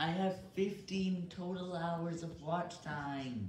I have 15 total hours of watch time.